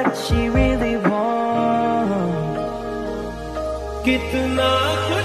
she really wants. कितना